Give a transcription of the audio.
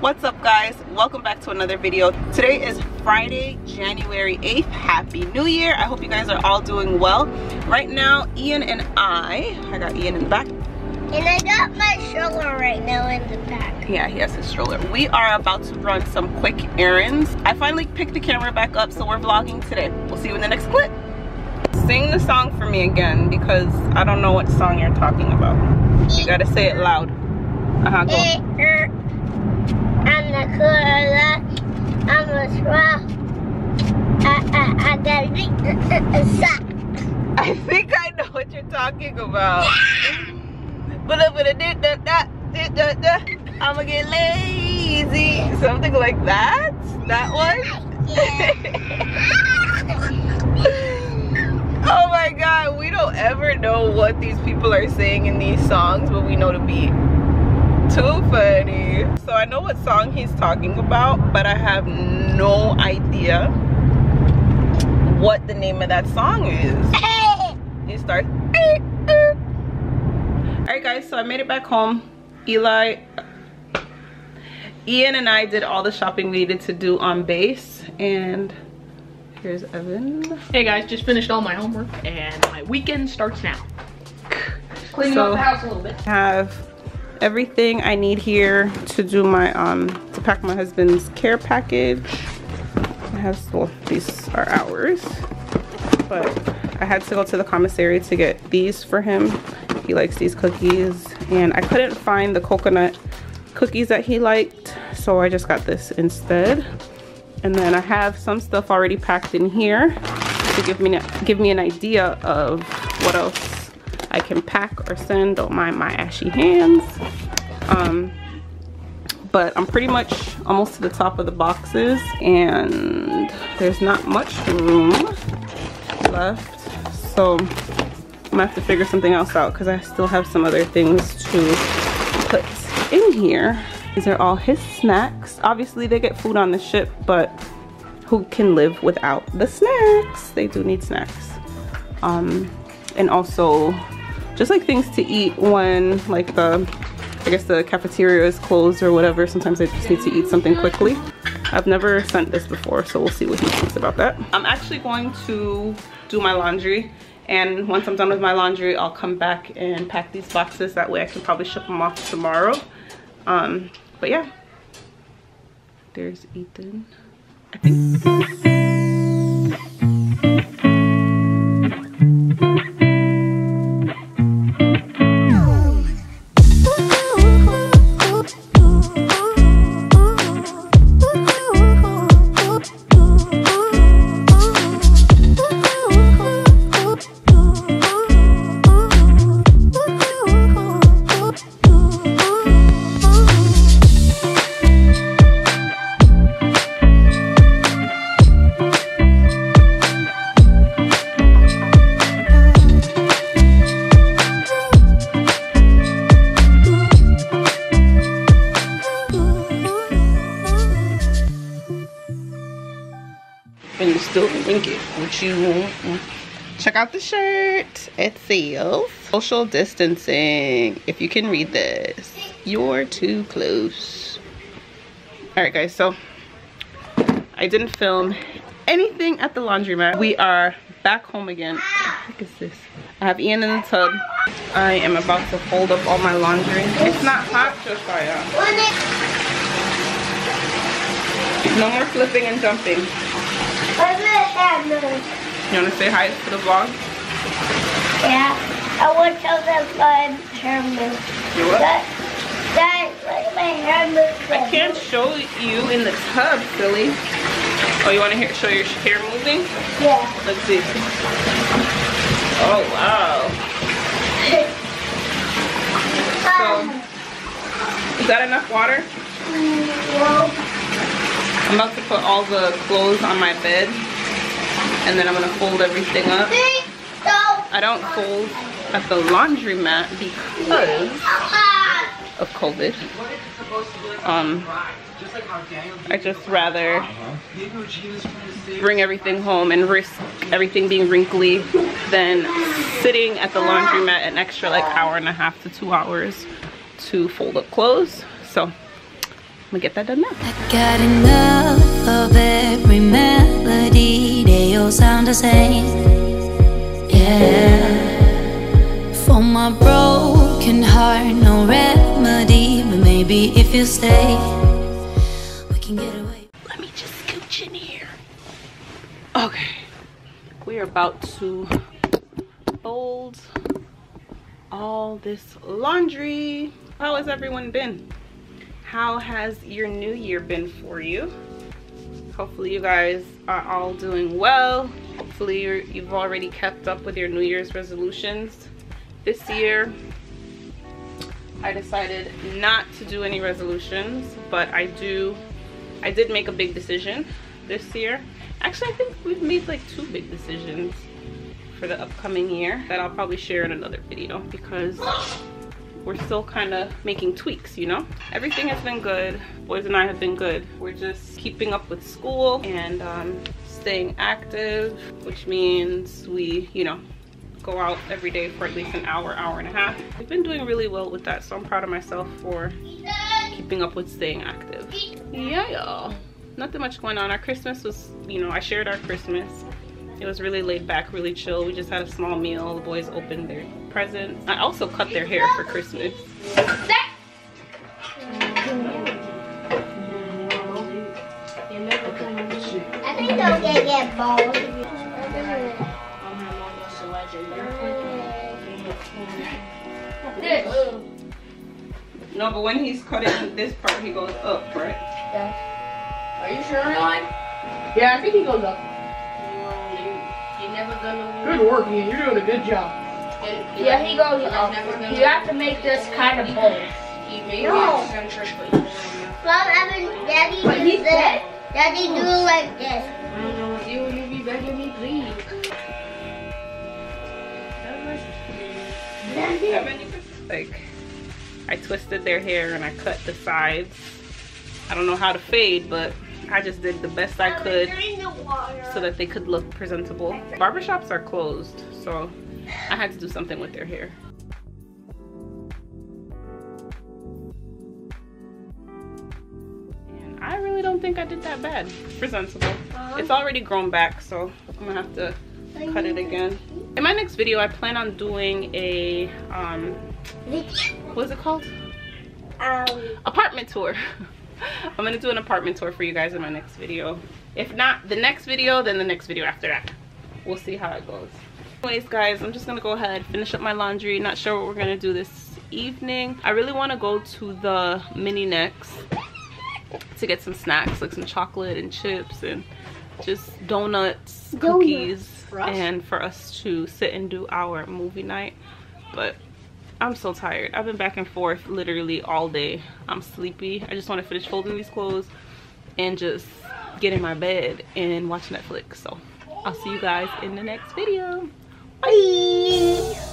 what's up guys? Welcome back to another video. Today is friday january 8th happy new year. I hope you guys are all doing well. Right now ian and i i got ian in the back. And i got my stroller right now in the back. Yeah he has his stroller. We are about to run some quick errands. I finally picked the camera back up so we're vlogging today. We'll see you in the next clip. Sing the song for me again because i don't know what song you're talking about. You gotta say it loud. Uh-huh go I'm a straw. I, I, I got. I think I know what you're talking about. But I'ma get lazy. Something like that? That one? oh my god, we don't ever know what these people are saying in these songs, but we know the beat. Too funny. So I know what song he's talking about, but I have no idea what the name of that song is. It starts. Alright guys, so I made it back home. Eli, Ian and I did all the shopping we needed to do on base. And here's Evan. Hey guys, just finished all my homework and my weekend starts now. Cleaning So- up the house a little bit. I have everything I need here to do my, um, to pack my husband's care package. I have, well, these are ours. But I had to go to the commissary to get these for him. He likes these cookies. And I couldn't find the coconut cookies that he liked. So I just got this instead. And then I have some stuff already packed in here to give me, give me an idea of what else I can pack or send. Don't mind my ashy hands. Um, but I'm pretty much almost to the top of the boxes and there's not much room left. So I'm gonna have to figure something else out because I still have some other things to put in here. These are all his snacks. Obviously they get food on the ship, but who can live without the snacks? They do need snacks. Um, and also just like things to eat when like the I guess the cafeteria is closed or whatever. Sometimes I just need to eat something quickly. I've never sent this before, so we'll see what he thinks about that. I'm actually going to do my laundry and once I'm done with my laundry, I'll come back and pack these boxes. That way I can probably ship them off tomorrow. Um, but yeah, there's Ethan. Still think it what you. Check out the shirt. It says social distancing. If you can read this, you're too close. All right, guys. So I didn't film anything at the laundromat. We are back home again. What is this? I have Ian in the tub. I am about to fold up all my laundry. It's not hot, Josiah. No more flipping and jumping. You wanna say hi to the vlog? Yeah, I want to tell them my hair move. You what? That, that, my hair move. I can't show you in the tub, silly. Oh, you wanna hear, show your hair moving? Yeah. Let's see. Oh, wow. So, is that enough water? Mm, well, I'm about to put all the clothes on my bed and then I'm gonna fold everything up. I don't fold at the laundromat because of COVID. Um, I just rather bring everything home and risk everything being wrinkly than sitting at the laundromat an extra like hour and a half to two hours to fold up clothes. So I'm gonna get that done now. I got enough of every melody, they all sound the same. Yeah. For my broken heart, no remedy, but maybe if you stay, we can get away. Let me just scooch in here. Okay, we are about to fold all this laundry. How has everyone been? How has your new year been for you? Hopefully you guys are all doing well. Hopefully you have already kept up with your New Year's resolutions. This year, I decided not to do any resolutions, but I do, I did make a big decision this year. Actually, I think we've made like two big decisions for the upcoming year that I'll probably share in another video because we're still kind of making tweaks, you know? Everything has been good. Boys and I have been good. We're just keeping up with school and um, staying active, which means we, you know, go out every day for at least an hour, hour and a half. We've been doing really well with that, so I'm proud of myself for keeping up with staying active. Yeah, y'all. Nothing much going on. Our Christmas was, you know, I shared our Christmas. It was really laid back, really chill. We just had a small meal. The boys opened their presents. I also cut their hair for Christmas. No, but when he's cutting this part, he goes up, right? Yeah. Are you sure, Ryan? Yeah, I think he goes up. You never gonna Good work, Ian. You're doing a good job. Yeah, he goes up. You have to make this kind of bold. No. Mom, Evan, Daddy But do this. said- Daddy do it like this. I don't know what you will you be begging me, please. Evan, like, I twisted their hair and I cut the sides. I don't know how to fade, but I just did the best I could in the water. so that they could look presentable. Barbershops are closed, so I had to do something with their hair. And I really don't think I did that bad. Presentable. It's already grown back, so I'm gonna have to cut it again. In my next video, I plan on doing a, um, what's it called? Um, apartment tour i'm gonna do an apartment tour for you guys in my next video. If not the next video then the next video after that. We'll see how it goes. Anyways guys i'm just gonna go ahead finish up my laundry. Not sure what we're gonna do this evening. I really want to go to the mini NEX to get some snacks like some chocolate and chips and just donuts cookies and for us to sit and do our movie night. But I'm so tired. I've been back and forth literally all day. I'm sleepy. I just want to finish folding these clothes and just get in my bed and watch Netflix. So I'll see you guys in the next video. Bye.